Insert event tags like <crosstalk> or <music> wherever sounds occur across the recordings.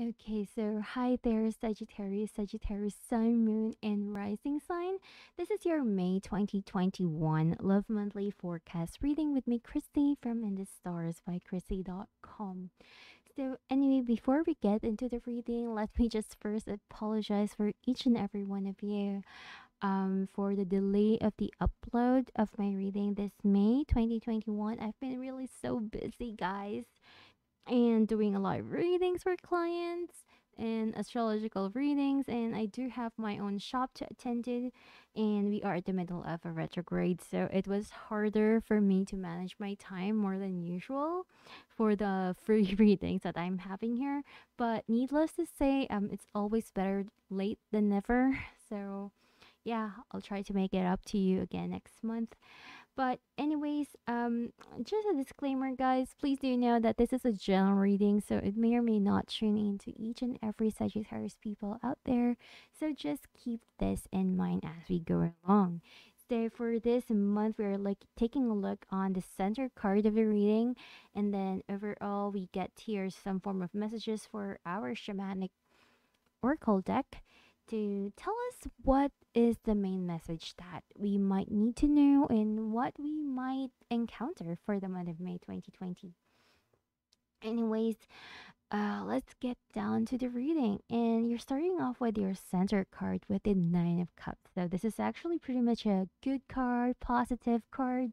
Okay, so hi there, Sagittarius, Sagittarius, Sun, Moon, and Rising sign. This is your May 2021 Love Monthly Forecast reading with me, Krissy, from In the Stars by Krissy.com. So, anyway, before we get into the reading, let me just first apologize for each and every one of you um, for the delay of the upload of my reading this May 2021. I've been really so busy, guys and doing a lot of readings for clients and astrological readings and I do have my own shop to attend to and we are at the middle of a retrograde so it was harder for me to manage my time more than usual for the <laughs> free readings that I'm having here. But needless to say um it's always better late than never. <laughs> So yeah I'll try to make it up to you again next month but anyways, um, just a disclaimer, guys. Please do know that this is a general reading, so it may or may not tune into each and every Sagittarius people out there. So just keep this in mind as we go along. So for this month, we're like taking a look on the center card of the reading, and then overall we get here some form of messages for our shamanic oracle deck to tell us what is the main message that we might need to know and what we might encounter for the month of May 2020. Anyways, uh, let's get down to the reading. And you're starting off with your center card with the Nine of Cups. So, this is actually pretty much a good card, positive card.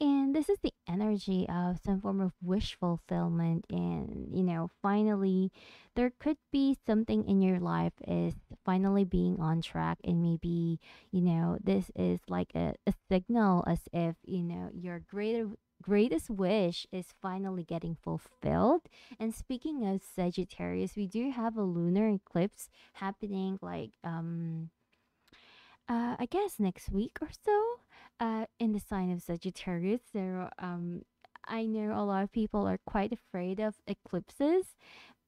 And this is the energy of some form of wish fulfillment. And, you know, finally, there could be something in your life is finally being on track. And maybe, you know, this is like a, a signal as if, you know, your greater greatest wish is finally getting fulfilled. And speaking of Sagittarius, we do have a lunar eclipse happening like um uh I guess next week or so uh in the sign of Sagittarius. So um I know a lot of people are quite afraid of eclipses,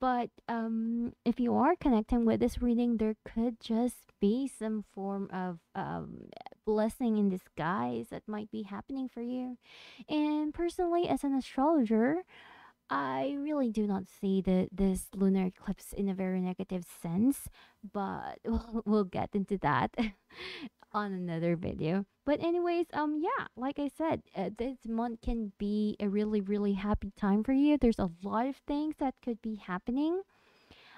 but um, if you are connecting with this reading, there could just be some form of um, blessing in disguise that might be happening for you. And personally, as an astrologer, I really do not see the this lunar eclipse in a very negative sense, but <laughs> we'll, we'll get into that <laughs> on another video. But anyways, um yeah, like I said, uh, this month can be a really really happy time for you. There's a lot of things that could be happening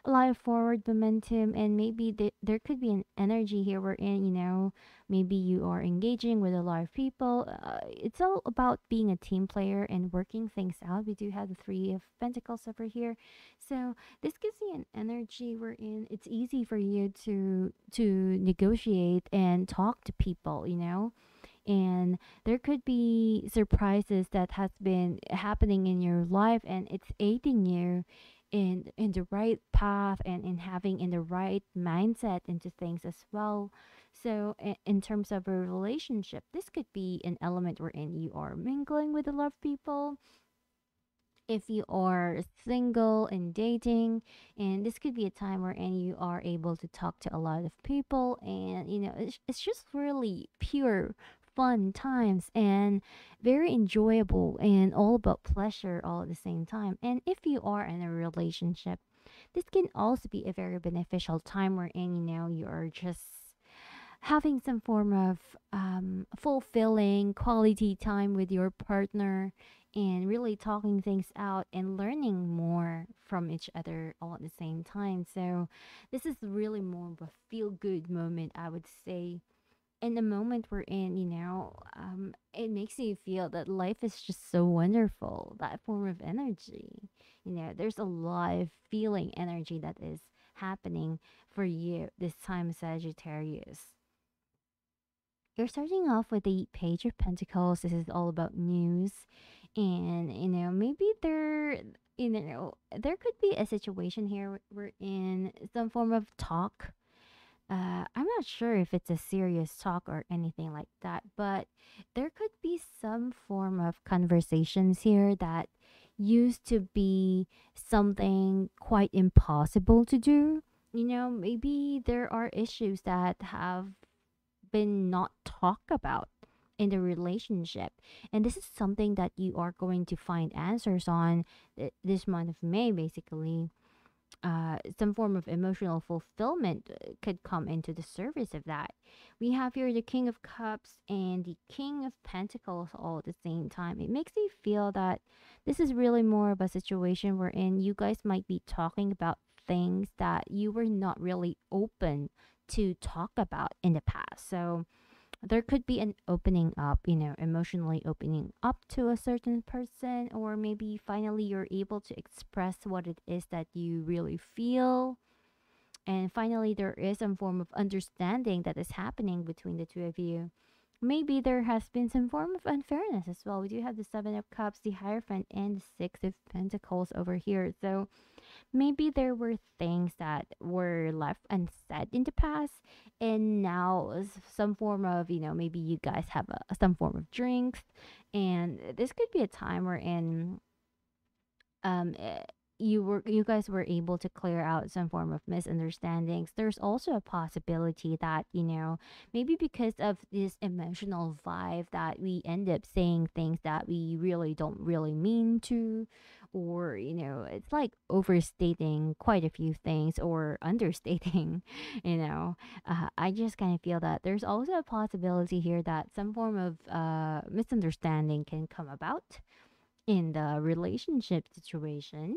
a lot of forward momentum and maybe th- there could be an energy here we're in you know? Maybe you are engaging with a lot of people. Uh, it's all about being a team player and working things out. We do have the three of pentacles over here. So this gives you an energy we're in. It's easy for you to to negotiate and talk to people you know? And there could be surprises that has been happening in your life and it's aiding you in in the right path and in having in the right mindset into things as well. So in, in terms of a relationship this could be an element wherein you are mingling with a lot of people. If you are single and dating and this could be a time wherein you are able to talk to a lot of people and you know it's, it's just really pure fun times and very enjoyable and all about pleasure all at the same time and if you are in a relationship this can also be a very beneficial time wherein you know you are just having some form of um, fulfilling quality time with your partner and really talking things out and learning more from each other all at the same time. So, this is really more of a feel good moment, I would say. In the moment we're in, you know, um, it makes you feel that life is just so wonderful. That form of energy, you know, there's a lot of feeling energy that is happening for you this time, Sagittarius. You're starting off with the Page of Pentacles. This is all about news. And, you know, maybe there, you know, there could be a situation here we're in some form of talk. Uh, I'm not sure if it's a serious talk or anything like that, but there could be some form of conversations here that used to be something quite impossible to do. You know, maybe there are issues that have been not talked about in the relationship and this is something that you are going to find answers on th- this month of may basically uh, some form of emotional fulfillment uh, could come into the service of that. We have here the King of Cups and the King of Pentacles all at the same time. It makes me feel that this is really more of a situation wherein you guys might be talking about things that you were not really open to talk about in the past. So, there could be an opening up, you know, emotionally opening up to a certain person, or maybe finally you're able to express what it is that you really feel. And finally, there is some form of understanding that is happening between the two of you. Maybe there has been some form of unfairness as well. We do have the Seven of Cups, the Hierophant, and the Six of Pentacles over here. So, maybe there were things that were left unsaid in the past and now some form of you know maybe you guys have a, some form of drinks and this could be a time where in um eh, you were you guys were able to clear out some form of misunderstandings. There's also a possibility that you know maybe because of this emotional vibe that we end up saying things that we really don't really mean to or you know it's like overstating quite a few things or <laughs> understating you know uh, i just kind of feel that there's also a possibility here that some form of uh, misunderstanding can come about in the relationship situation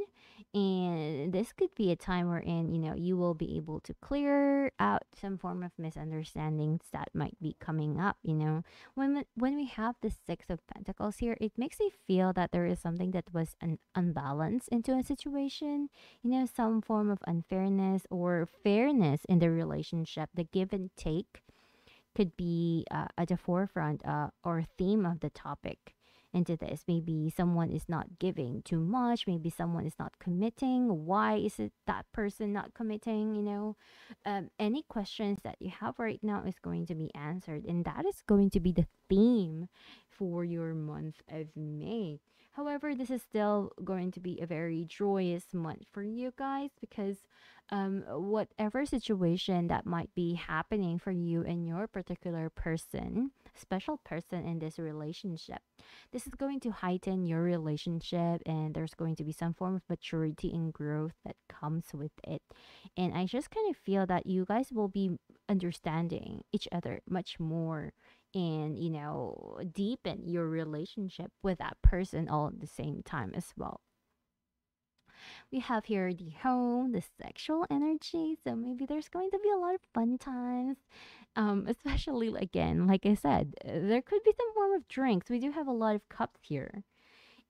and this could be a time wherein you know you will be able to clear out some form of misunderstandings that might be coming up you know. When when we have the six of pentacles here it makes me feel that there is something that was an unbalance into a situation you know some form of unfairness or fairness in the relationship. The give and take could be uh, at the forefront uh, or theme of the topic into this. Maybe someone is not giving too much. Maybe someone is not committing. Why is it that person not committing? You know, um, any questions that you have right now is going to be answered, and that is going to be the theme for your month of May. However, this is still going to be a very joyous month for you guys because um, whatever situation that might be happening for you and your particular person, special person in this relationship, this is going to heighten your relationship and there's going to be some form of maturity and growth that comes with it. And I just kind of feel that you guys will be understanding each other much more and you know deepen your relationship with that person all at the same time as well we have here the home, the sexual energy. So maybe there's going to be a lot of fun times. Um, <laughs> especially again, like I said, there could be some form of drinks. We do have a lot of cups here.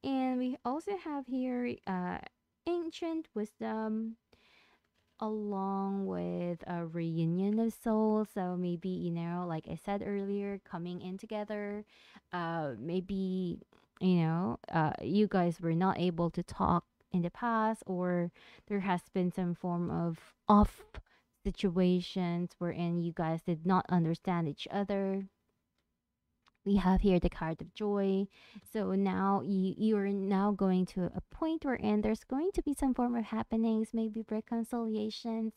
And we also have here uh ancient wisdom along with a reunion of souls. So maybe, you know, like I said earlier, coming in together. Uh maybe you know, uh, you guys were not able to talk in the past or there has been some form of off situations wherein you guys did not understand each other we have here the card of joy. So now you you're now going to a point wherein there's going to be some form of happenings maybe reconciliations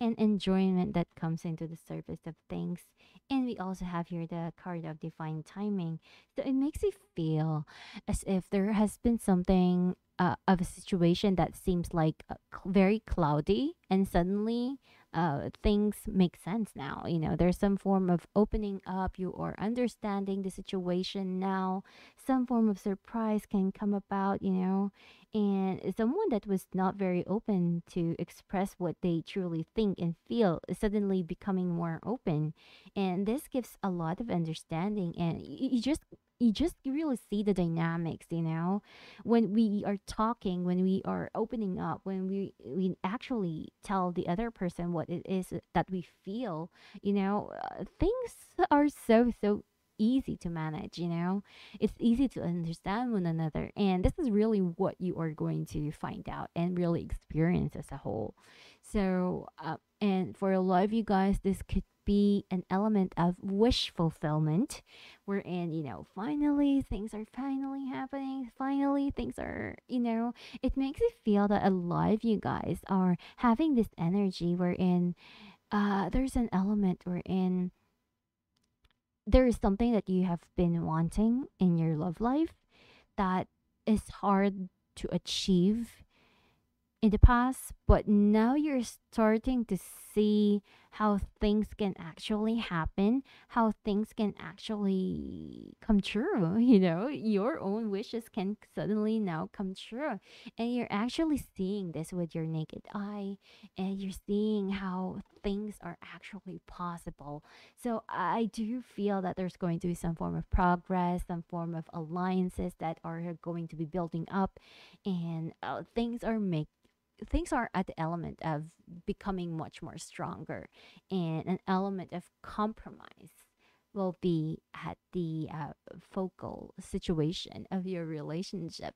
and enjoyment that comes into the surface of things. And we also have here the card of divine timing. So it makes you feel as if there has been something uh, of a situation that seems like uh, very cloudy and suddenly uh, things make sense now you know there's some form of opening up you or understanding the situation now some form of surprise can come about you know and someone that was not very open to express what they truly think and feel is suddenly becoming more open and this gives a lot of understanding and you, you just you just really see the dynamics you know? When we are talking when we are opening up when we we actually tell the other person what it is that we feel you know? Uh, things are so so easy to manage you know? It's easy to understand one another and this is really what you are going to find out and really experience as a whole. So uh, and for a lot of you guys this could be an element of wish fulfillment. Wherein you know finally things are finally happening finally things are you know it makes it feel that a lot of you guys are having this energy. Wherein uh there's an element wherein there is something that you have been wanting in your love life that is hard to achieve in the past, but now you're starting to see how things can actually happen, how things can actually come true. <laughs> You know, your own wishes can suddenly now come true. And you're actually seeing this with your naked eye, and you're seeing how things are actually possible. So I do feel that there's going to be some form of progress, some form of alliances that are going to be building up, and uh, things are make things are at the element of becoming much more stronger and an element of compromise will be at the uh, focal situation of your relationship.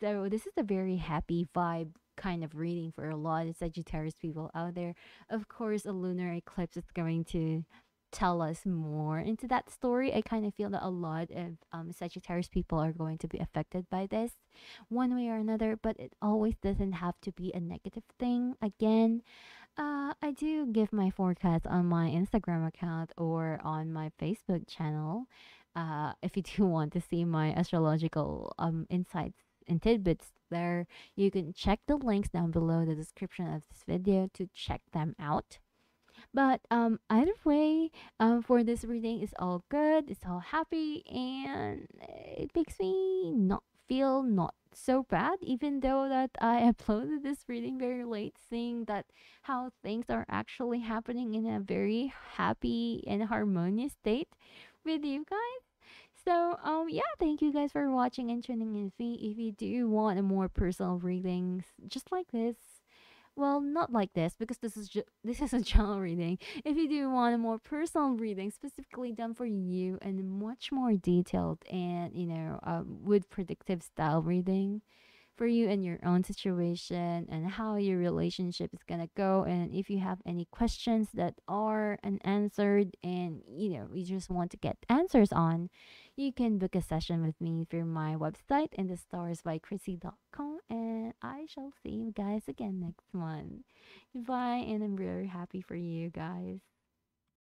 So this is a very happy vibe kind of reading for a lot of sagittarius people out there. Of course a lunar eclipse is going to tell us more into that story. I kind of feel that a lot of um, Sagittarius people are going to be affected by this one way or another, but it always doesn't have to be a negative thing. Again, uh, I do give my forecast on my Instagram account or on my Facebook channel. Uh, if you <laughs> do want to see my astrological um, insights and tidbits there, you can check the links down below the description of this video to check them out. But um, either way, um, for this reading, it's all good. It's all happy, and it makes me not feel not so bad, even though that I <laughs> uploaded this reading very late, seeing that how things are actually happening in a very happy and harmonious state with you guys. So um yeah, thank you guys for watching and tuning in. If you, do want a more personal readings just like this, well, not like this because this is <laughs> this is a general reading. If you do want a more personal reading, specifically done for you and much more detailed and you know um, with predictive style reading, for you and your own situation and how your relationship is gonna go and if you have any questions that are unanswered and you know you just want to get answers on you can book a session with me through my website in the stars by krissy.com and i shall see you guys again next month. Goodbye and i'm very happy for you guys